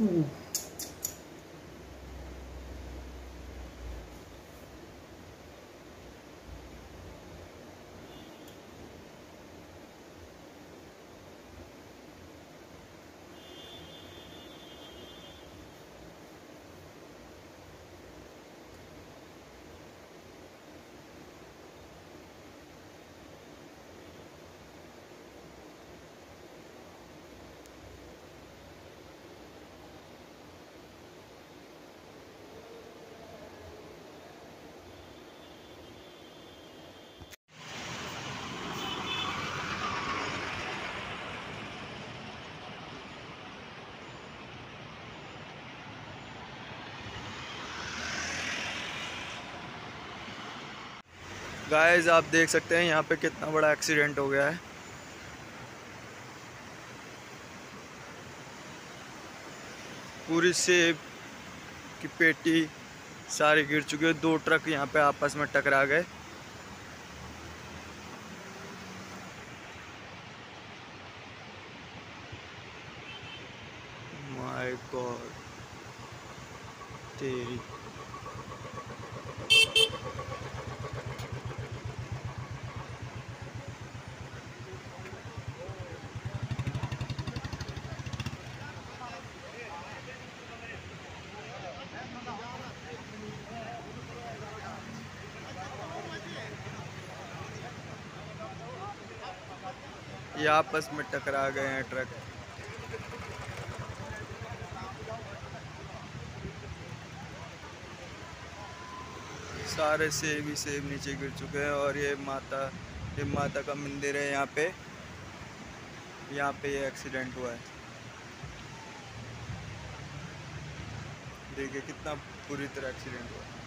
Mm. Guys आप देख सकते हैं यहाँ पे कितना बड़ा एक्सीडेंट हो गया है। पूरी सेब की पेटी सारी गिर चुकी है। दो ट्रक यहाँ पे आपस में टकरा गए। माय गॉड तेरी ये आपस में टकरा गए हैं ट्रक। सारे सेब ही सेब नीचे गिर चुके हैं और ये माता ये माता का मंदिर है यहाँ पे। यहाँ पे ये एक्सीडेंट हुआ है। देखिए कितना बुरी तरह एक्सीडेंट हुआ। है